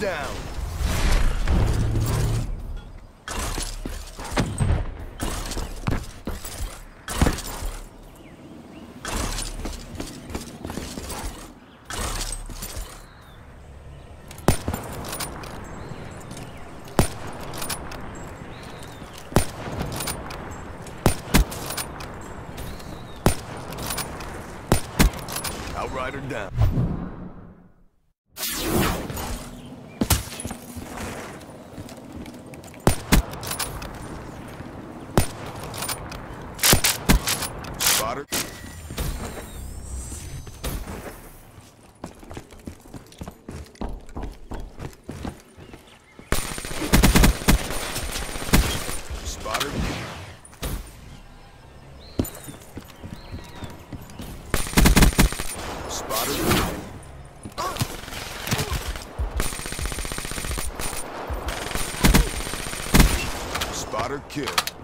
down. Outrider down. Spotter. Spotter. Spotter. Spotter kill.